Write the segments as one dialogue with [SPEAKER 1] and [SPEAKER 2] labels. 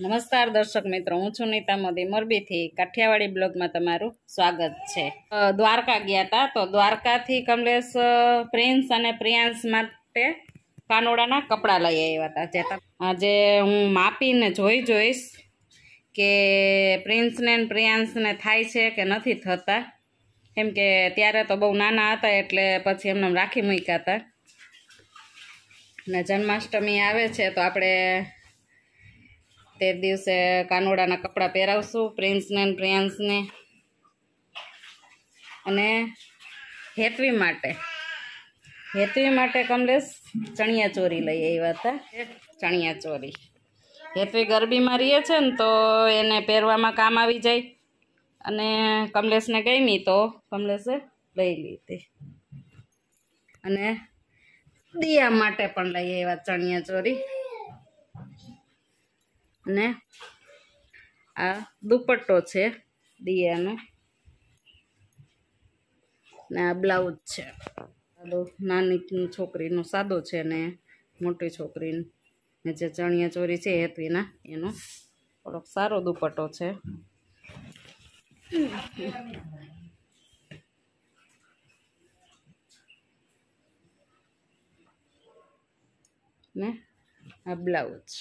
[SPEAKER 1] નમસ્કાર દર્શક મિત્રો, હું છું નીતા મોદી. મોરબીથી કાઠિયાવાડી બ્લોગમાં તમારું સ્વાગત છે. દ્વારકા ગયા હતા તો દ્વારકાથી કમલેશ પ્રિન્સ અને પ્રિયાંશ માટે કાનોડાના કપડાં લઈ આવ્યા હતા જે આજે હું માપીને જોઈ જોઈશ કે પ્રિન્સને પ્રિયાંશને થાય છે કે નથી થતા. કેમ કે ત્યારે તો બહુ નાના હતા એટલે પછી એમને રાખી મૂક્યા હતા ને જન્માષ્ટમી આવે છે તો આપણે તે દિવસે કાનોડાના કપડાં પહેરાવશું, પ્રિન્સને પ્રિયાંશને. અને હેતવી માટે. હેતવી માટે કમલેશ ચણિયા ચોરી લઈ આવ્યા હતા. ચણિયા ચોરી. હેતવી ગરબીમાં રહીએ છે ને તો એને પહેરવામાં કામ આવી જાય. અને કમલેશને ગમી તો કમલેશે લઈ લીધી. અને દિયા માટે પણ લઈ આવ્યા ચણિયા ચોરી. અને આ દુપટ્ટો છે દિયાનો. ને આ બ્લાઉઝ છે. સાદો નાની છોકરીનો સાદો છે ને મોટી છોકરીને. જે ચણિયા ચોરી છે હેતવીના, એનો થોડોક સારો દુપટ્ટો છે. ને આ બ્લાઉઝ.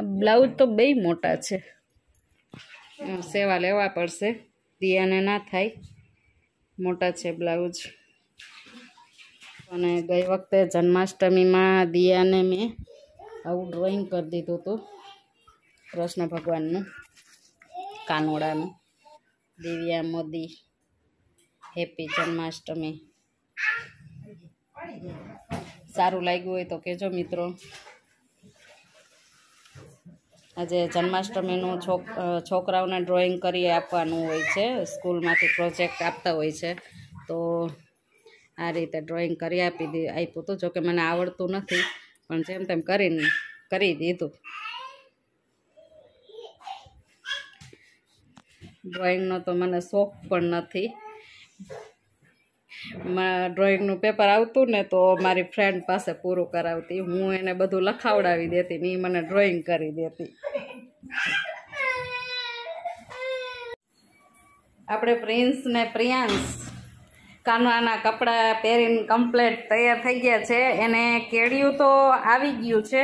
[SPEAKER 1] બ્લાઉઝ તો બે મોટા છે. સેવા લેવા પડશે. દિયાને ના થાય. મોટા છે બ્લાઉઝ. અને ગઈ વખતે જન્માષ્ટમીમાં દિયાને મેં આવું ડ્રોઈંગ કરી દીધું હતું. કૃષ્ણ ભગવાનનું, કાનોડાનું. દિવ્યા મોદી, હેપી જન્માષ્ટમી. સારું લાગ્યું હોય તો કહેજો મિત્રો. આજે જન્માષ્ટમીનું છોક છોકરાઓને ડ્રોઈંગ કરી આપવાનું હોય છે. સ્કૂલમાંથી પ્રોજેક્ટ આપતા હોય છે. તો આ રીતે ડ્રોઈંગ કરી આપી દી, આપ્યું હતું જોકે મને આવડતું નથી, પણ જેમ તેમ કરીને કરી દીધું. ડ્રોઈંગનો તો મને શોખ પણ નથી. ડ્રોઈંગનું પેપર આવતું ને તો મારી ફ્રેન્ડ પાસે પૂરું કરાવતી. હું એને બધું લખાવડાવી દેતી ને મને ડ્રોઈંગ કરી દેતી. આપણે પ્રિન્સ ને પ્રિયાંશ કાનવાના કપડાં પહેરીને કમ્પ્લેટ તૈયાર થઈ ગયા છે. એને કેડિયું તો આવી ગયું છે.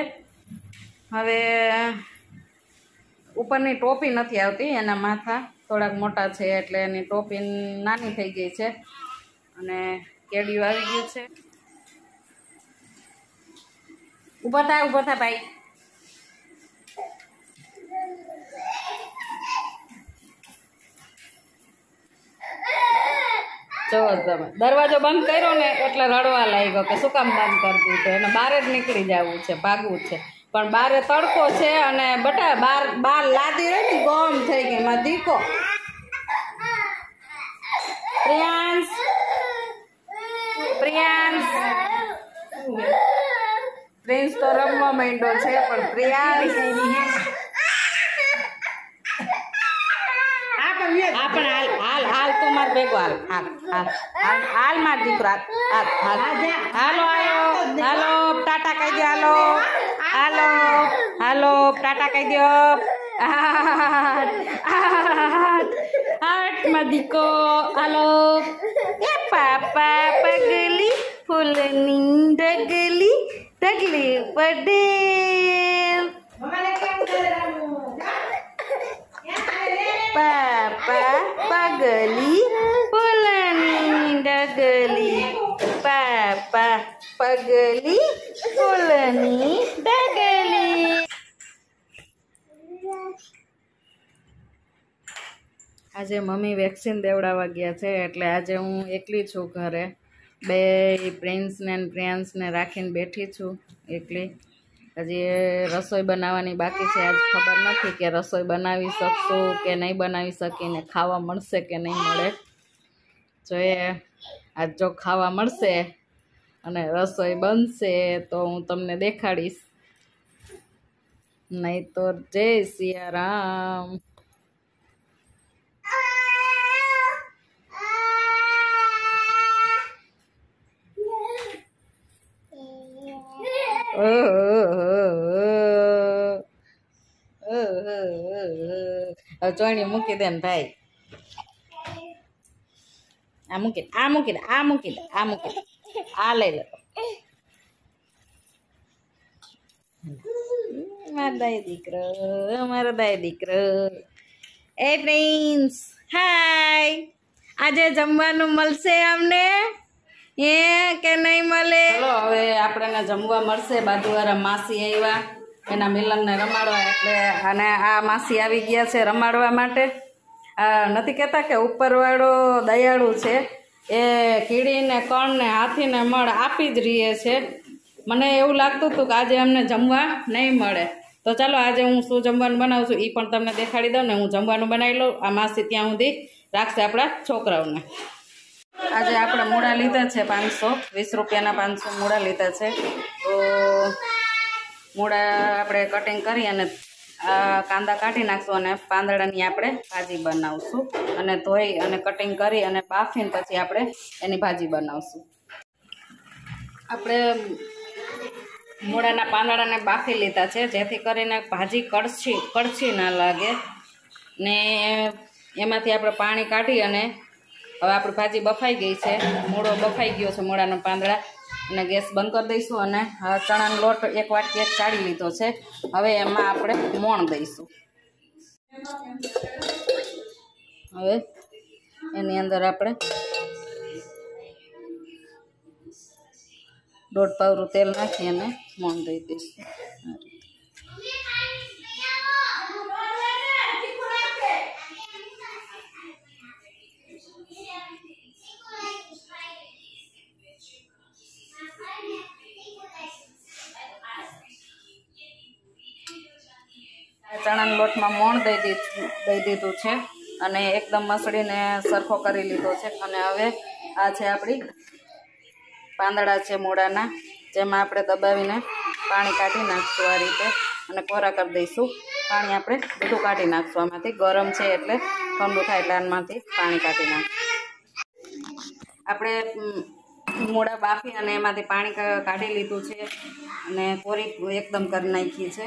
[SPEAKER 1] હવે ઉપરની ટોપી નથી આવતી, એના માથા થોડાક મોટા છે એટલે એની ટોપી નાની થઈ ગઈ છે. અને કેડિયું આવી ગયું છે. ઊભા થાય ઊભા થાય ભાઈ. તમે દરવાજો બંધ કર્યો ને એટલે રડવા લાગ્યો કે શું કામ બંધ કરી દીધો? એને બહાર જ નીકળી જવું છે, ભાગવું છે. પણ બારે તડકો છે અને બટા બાર બાર લાદી રહી ને ગમ થઈ ગઈ. એમાં દીકો. પ્રિયાંશ. પ્રિયાંશ પ્રિન્સ તો રમવા માંડ્યો છે પણ પ્રિયાંશ હા પણ હાલ હાલ હાલ તું માર ભેગો હાલ હાલ હાલ હાલ હાલ માર દીકરો હાલ હાલ હાલ હાલો આયો હાલો ટાટા કહી દો હાલો હાલો હાલો ટાટા કહી દો હાટમાં દીકો હાલો એ પાપા પગલી ફૂલની ડગલી ડગલી પડે પાપા પગલી ફૂલની ડગલી પાપા પગલી ફૂલની ડગલી આજે મમ્મી વેક્સિન દેવડાવવા ગયા છે, એટલે આજે હું એકલી છું ઘરે. બે પ્રિન્સને પ્રિયાંશને રાખીને બેઠી છું એટલે હજી રસોઈ બનાવવાની બાકી છે. આજ ખબર નથી કે રસોઈ બનાવી શકશું કે નહીં બનાવી શકીને ખાવા મળશે કે નહીં મળે. જોઈએ, આજ જો ખાવા મળશે અને રસોઈ બનશે તો હું તમને દેખાડીશ. નહીં તો જય સિયારામ હવે ચોણી મૂકી દે ને ભાઈ. આ મૂકી દે, આ મૂકી દે, આ મૂકી દે, આ મૂકી દે. આ લઈ લો. મારા દાય દીકરો, મારા દાય દીકરો. એ પ્રિન્સ, હાય. આજે જમવાનું મળશે અમને? એ કે નહીં મળે? હવે આપણને જમવા મળશે. બાજુવાળા માસી આવ્યા. એના મિલનને રમાડવા એટલે અને આ માસી આવી ગયા છે રમાડવા માટે. આ નથી કહેતા કે ઉપરવાળો દયાળુ છે. એ કીડીને, કણને, હાથીને મળ આપી જ રહીએ છે. મને એવું લાગતું હતું કે આજે અમને જમવા નહીં મળે. તો ચાલો આજે હું શું જમવાનું બનાવું છું એ પણ તમને દેખાડી દઉં ને હું જમવાનું બનાવી લઉં. આ માસી ત્યાં સુધી રાખશે આપણા છોકરાઓને. આજે આપણે મૂળા લીધા છે પાંચસો, વીસ રૂપિયાના પાંચસો મૂળા લીધા છે. તો મૂળા આપણે કટિંગ કરી અને કાંદા કાઢી નાખશું અને પાંદડાની આપણે ભાજી બનાવશું. અને ધોઈ અને કટિંગ કરી અને બાફીને પછી આપણે એની ભાજી બનાવશું. આપણે મૂળાના પાંદડાને બાફી લીધા છે, જેથી કરીને ભાજી કડછી કડછી ના લાગે. ને એમાંથી આપણે પાણી કાઢી અને હવે આપણી ભાજી બફાઈ ગઈ છે. મૂળો બફાઈ ગયો છે, મૂળાના પાંદડા. અને ગેસ બંધ કરી દઈશું અને ચણાનો લોટ એક વાટકી એક કાઢી લીધો છે. હવે એમાં આપણે મોણ દઈશું. હવે એની અંદર આપણે દોઢ પાવરું તેલ નાખી અને મોણ દઈ દઈશું. ચણાના લોટમાં મોણ દઈ દીધું દઈ દીધું છે અને એકદમ મસળીને સરખો કરી લીધો છે. અને હવે આ છે આપણી પાંદડા છે મૂળાના, જેમાં આપણે દબાવીને પાણી કાઢી નાખશું આ રીતે અને કોરા કરી દઈશું. પાણી આપણે બધું કાઢી નાખશું આમાંથી. ગરમ છે એટલે ઠંડુ થાય એટલે આમાંથી પાણી કાઢી નાખશું. આપણે મૂળા બાફી અને એમાંથી પાણી કાઢી લીધું છે અને કોરી એકદમ કરી નાખી છે.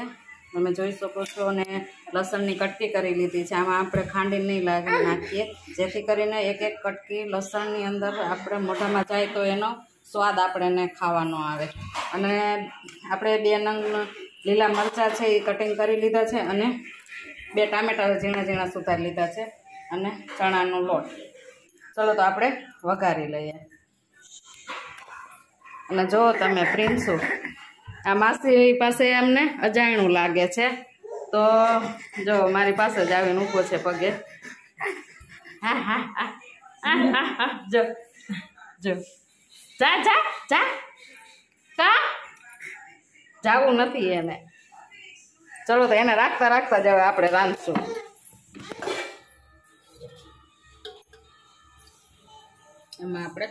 [SPEAKER 1] તમે જોઈ શકો છો અને લસણની કટકી કરી લીધી છે. આમાં આપણે ખાંડી નહીં લાગી નાખીએ. જેથી કરીને એક એક કટકી લસણની અંદર આપણે મોઢામાં જાય તો એનો સ્વાદ આપણને ખાવાનો આવે. અને આપણે બે નંગ લીલા મરચાં છે એ કટિંગ કરી લીધા છે અને બે ટામેટા ઝીણા ઝીણા સુધારી લીધા છે અને ચણાનો લોટ. ચલો તો આપણે વઘારી લઈએ. અને જો તમે પ્રિન્સુ આ માસી પાસે એમને અજાણ્યું લાગે છે. તો જો મારી પાસે જ આવીને ઊભો છે પગે. હા હા હા જો જો. જા જા જા. કા? જાવું નથી એને. ચલો તો એને રાખતા રાખતા જ આપણે રાંધશું. એમાં આપણે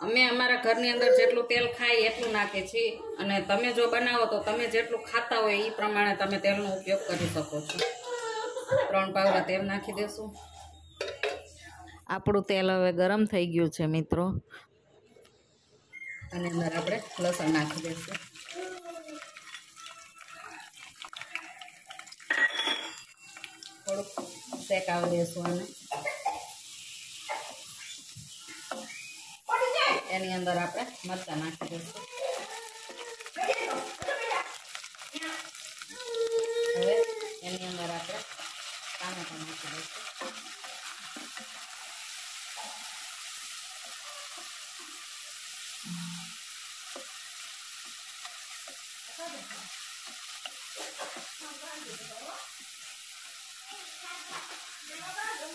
[SPEAKER 1] અમે અમારા ઘરની અંદર જેટલું તેલ ખાય એટલું નાખીએ છીએ અને તમે જો બનાવો તો તમે જેટલું ખાતા હોય એ પ્રમાણે તમે તેલનો ઉપયોગ કરી શકો છો. ત્રણ પાવડા તેલ નાખી દેશું. આપણું તેલ હવે ગરમ થઈ ગયું છે મિત્રો. અને અંદર આપણે લસણ નાખી દઈશું થોડુંક શેકાવી દઈશું અને એની અંદર આપણે મરચાં નાખી દઈશું. હવે એની અંદર આપણે ટામેટા નાખી દઈશું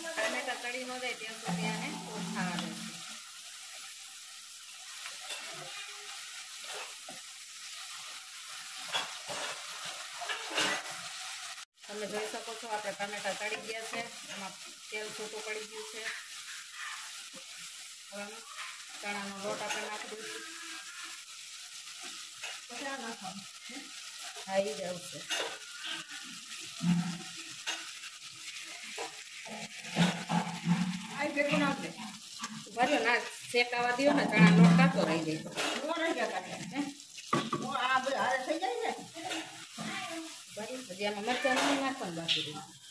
[SPEAKER 1] ટામેટા તળી ન જાય ત્યાં સુધી આને ખાવા દઈશું તમે જોઈ શકો છો આપણે ટમેટા તળી ગયા છે. એમાં તેલ છૂટું પડી ગયું છે. હવે ચણાનો લોટ આપણે નાખી દઈશું. પછી આ નાખવાનું હા? એ જ આવશે. ભલે ના શેકાવા દો ને ચણા લોટ કાતો રહી જાય? ભલે હજી આમાં મરચાં નહીં નાખવાનું બાકી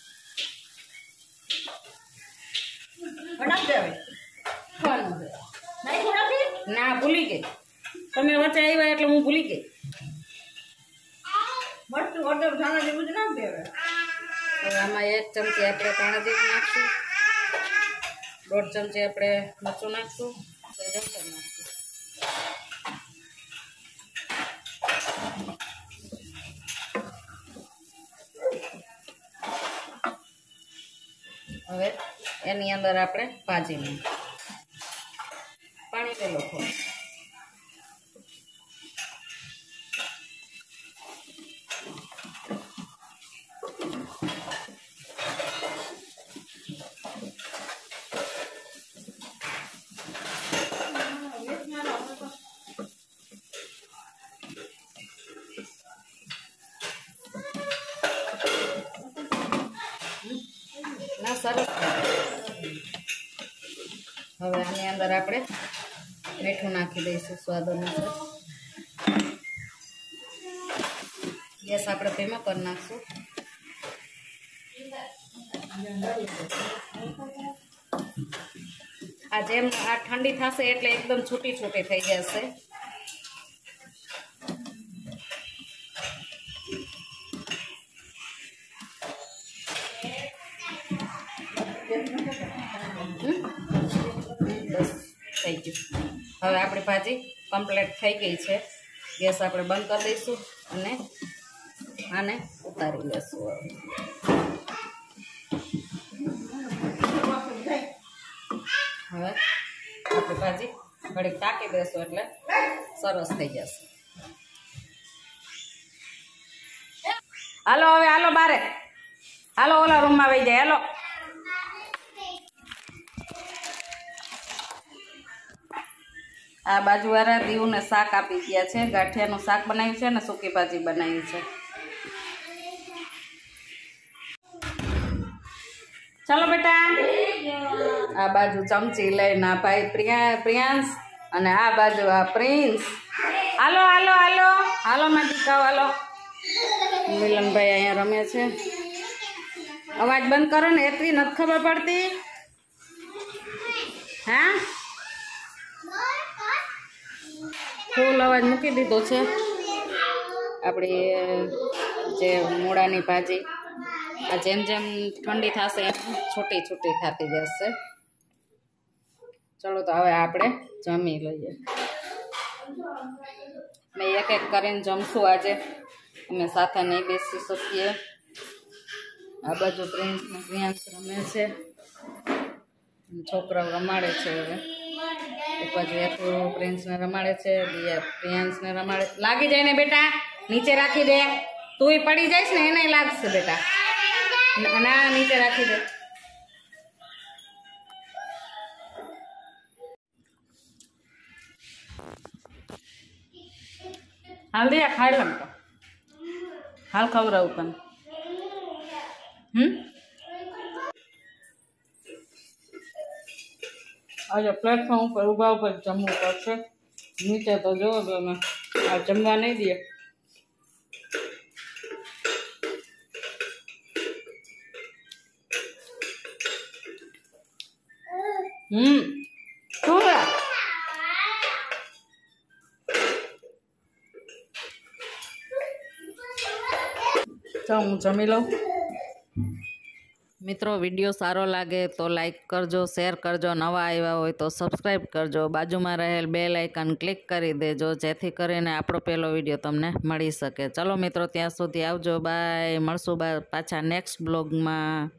[SPEAKER 2] બનાવજે હવે.
[SPEAKER 1] ખાવાનું છે.
[SPEAKER 2] નાખ્યું નથી
[SPEAKER 1] ના ભૂલી ગઈ. તમે વચ્ચે આવ્યા એટલે હું ભૂલી ગઈ.
[SPEAKER 2] મરચું હળદર ધાણા જેવું જ નાખ દે હવે.
[SPEAKER 1] આમાં એક ચમચી આપણે ધાણા નાખશું. દોઢ ચમચી આપણે મરચું નાખશું. એની અંદર આપણે ભાજી નાખીશું પાણી પેલો થોડું. સરસ અંદર આપણે મીઠું નાખી દઈશું સ્વાદ અનુસાર. ગેસ આપણે ધીમો કરી નાખશું. આ જેમ આ ઠંડી થશે એટલે એકદમ છૂટી છૂટી થઈ જશે. થઈ હવે આપણી ભાજી કમ્પ્લીટ થઈ ગઈ છે. ગેસ આપણે બંધ કરી દઈશું અને આને ઉતારી લઈશું હવે આપણી ભાજી ઘડીક ટાંકી દેશું એટલે સરસ થઈ જશે. હાલો હવે, હાલો બારે. હાલો, ઓલા રૂમમાં વહી જાય. હાલો. આ બાજુવાળા દીવને શાક આપી ગયા છે, ગાંઠિયાનું શાક બનાવ્યું છે અને સૂકી ભાજી બનાવી છે. ચાલો બેટા. આ બાજુ ચમચી લઈને આ ભાઈ પ્રિયા, પ્રિયાંશ અને આ બાજુ આ પ્રિન્સ. હાલો હાલો હાલો. હાલો માં દીકાઓ હાલો. મિલનભાઈ અહીંયા રમે છે. અવાજ બંધ કરો ને, એટલી નથી ખબર પડતી. હા? ફૂલ અવાજ મૂકી દીધો છે. આપણી જે મૂળાની ભાજી, આ જેમ જેમ ઠંડી થશે એમ છૂટી છૂટી થતી જશે. ચલો તો હવે આપણે જમી લઈએ. મેં એક એક કરીને જમશું આજે. અમે સાથે નહીં બેસી શકીએ. આ બાજુ પ્રિન્સ પ્રિયાંશ રમે છે. છોકરાઓ રમાડે છે હવે. રમાડે છે પ્રિયાંશને રમાડે લાગી જાય ને બેટા? નીચે રાખી દે. તુંય પડી જઈશ ને એને લાગશે બેટા. ના, નીચે રાખી દે. હાલ દે ખાઈ લમ તો. હાલ ખવડાવું તને. હમ? આજે પ્લેટફોર્મ ઉપર ઊભા ઉપર જમવું પડશે. નીચે તો જોવો તમે આ જમવા નહીં દે હમ. શું તો હું જમી લઉં. મિત્રો, વીડિયો સારો લાગે તો લાઈક કરજો શેર કરજો, નવા આવ્યા હોય તો સબસ્ક્રાઈબ કરજો. બાજુમાં રહેલ બે લાઇકન ક્લિક કરી દેજો, જેથી કરીને આપણો પહેલો વીડિયો તમને મળી શકે. ચલો મિત્રો, ત્યાં સુધી આવજો. બાય મળશું પાછા નેક્સ્ટ બ્લોગમાં